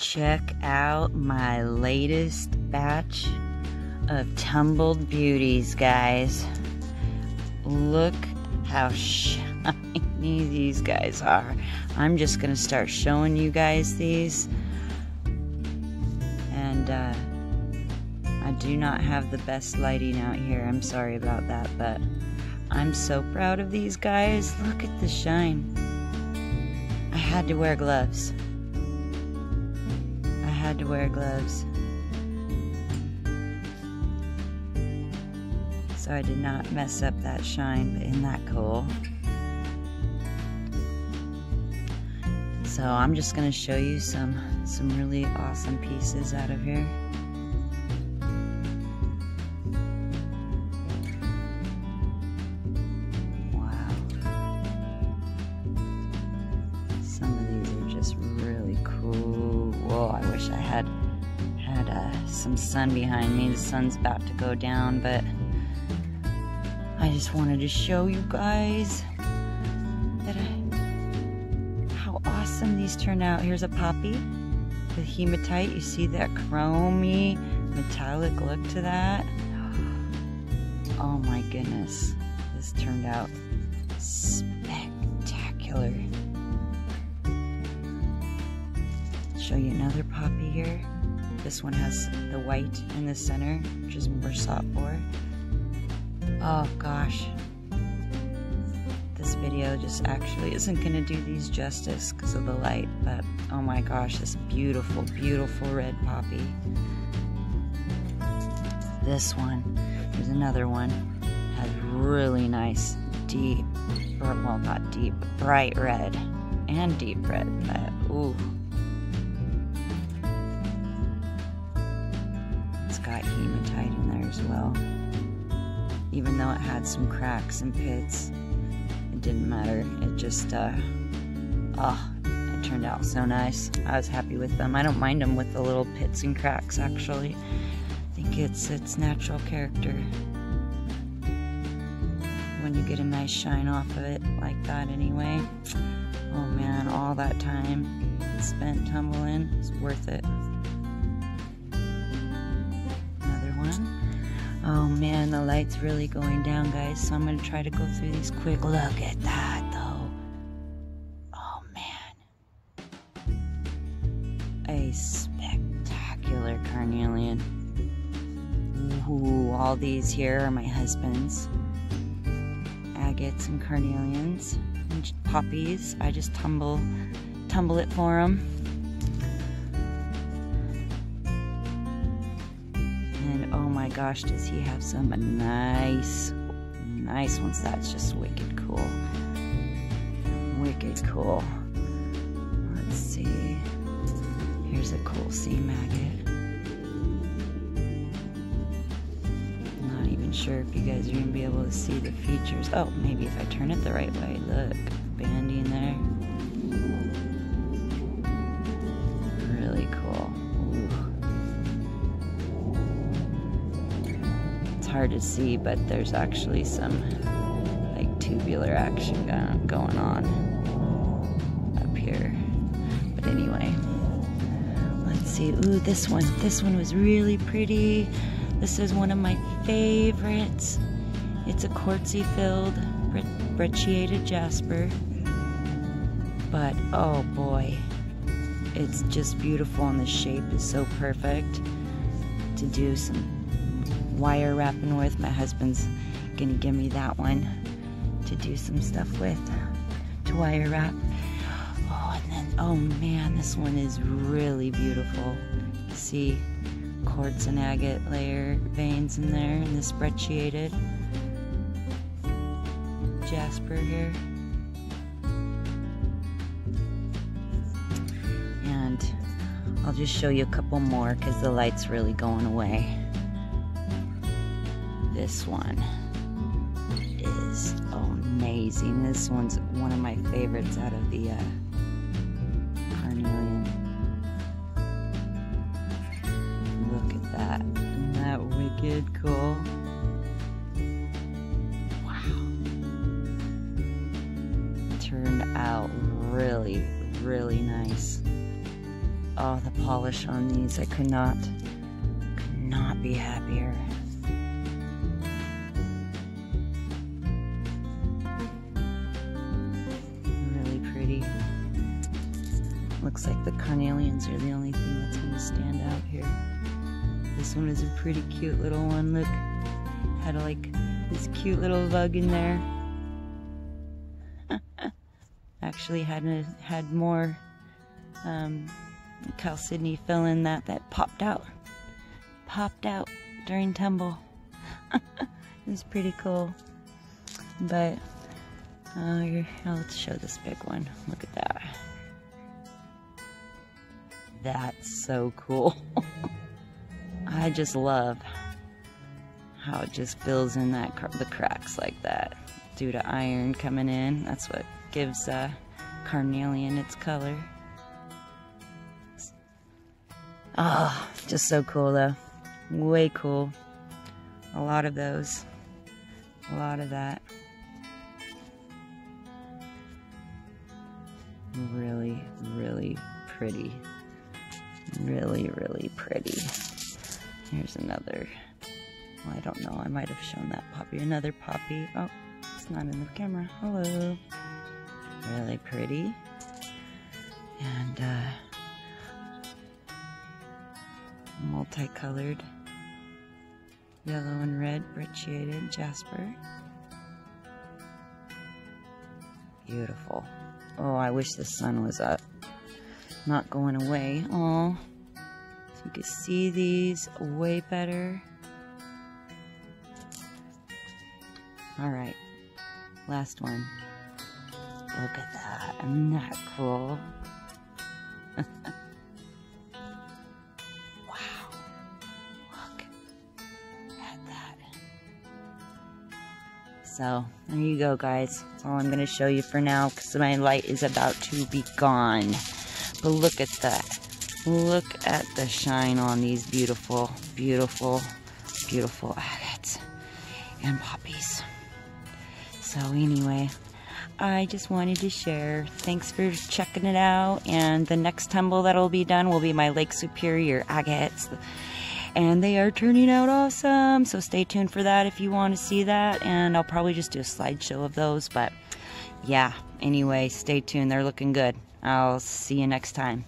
check out my latest batch of tumbled beauties, guys. Look how shiny these guys are. I'm just gonna start showing you guys these. And uh, I do not have the best lighting out here. I'm sorry about that, but I'm so proud of these guys. Look at the shine. I had to wear gloves. Had to wear gloves. So I did not mess up that shine, but isn't that cool? So I'm just gonna show you some some really awesome pieces out of here. Had had uh, some sun behind me. The sun's about to go down, but I just wanted to show you guys that I, how awesome these turn out. Here's a poppy with hematite. You see that chromy metallic look to that? Oh my goodness. This turned out spectacular. Show you another poppy here. This one has the white in the center, which is more sought for. Oh gosh. This video just actually isn't going to do these justice because of the light, but oh my gosh, this beautiful, beautiful red poppy. This one, there's another one, has really nice, deep, or, well, not deep, bright red and deep red, but ooh. As well even though it had some cracks and pits. It didn't matter. It just, uh, oh, it turned out so nice. I was happy with them. I don't mind them with the little pits and cracks, actually. I think it's its natural character. When you get a nice shine off of it like that anyway. Oh man, all that time spent tumbling is worth it. Oh man, the light's really going down, guys. So I'm to try to go through these quick. Look at that, though. Oh man. A spectacular carnelian. Ooh, all these here are my husband's. Agates and carnelians and poppies. I just tumble, tumble it for him. Gosh, does he have some nice, nice ones. That's just wicked cool. Wicked cool. Let's see. Here's a cool sea maggot. Not even sure if you guys are going to be able to see the features. Oh, maybe if I turn it the right way. Look, hard to see, but there's actually some like tubular action going on up here. But anyway, let's see. Ooh, this one. This one was really pretty. This is one of my favorites. It's a quartzy filled brecciated jasper. But oh boy, it's just beautiful and the shape is so perfect to do some wire wrapping with. My husband's gonna give me that one to do some stuff with, to wire wrap. Oh, and then, oh man, this one is really beautiful. See quartz and agate layer veins in there, and this brecciated jasper here. And I'll just show you a couple more because the light's really going away this one is amazing. This one's one of my favorites out of the uh, carnelian. Look at that. Isn't that wicked cool? Wow. Turned out really, really nice. Oh, the polish on these, I could not, could not be happier. Looks like the carnelians are the only thing that's gonna stand out here. This one is a pretty cute little one, look. Had like this cute little bug in there. Actually had a, had more um, chalcedony fill in that that popped out. Popped out during tumble. it was pretty cool. But uh, let's show this big one. Look at that. That's so cool. I just love how it just fills in that the cracks like that due to iron coming in. That's what gives uh, carnelian its color. Oh, just so cool though. Way cool. A lot of those. A lot of that. Really, really pretty. Really, really pretty. Here's another. Well, I don't know. I might have shown that poppy. Another poppy. Oh, it's not in the camera. Hello. Really pretty. And, uh, multicolored yellow and red brecciated jasper. Beautiful. Oh, I wish the sun was up. Not going away. Oh, so you can see these way better. All right, last one. Look at that. Isn't that cool? wow. Look at that. So, there you go, guys. That's all I'm going to show you for now because my light is about to be gone. But look at that. Look at the shine on these beautiful, beautiful, beautiful agates and poppies. So anyway, I just wanted to share. Thanks for checking it out. And the next tumble that'll be done will be my Lake Superior agates. And they are turning out awesome. So stay tuned for that if you want to see that. And I'll probably just do a slideshow of those. But yeah, anyway, stay tuned. They're looking good. I'll see you next time.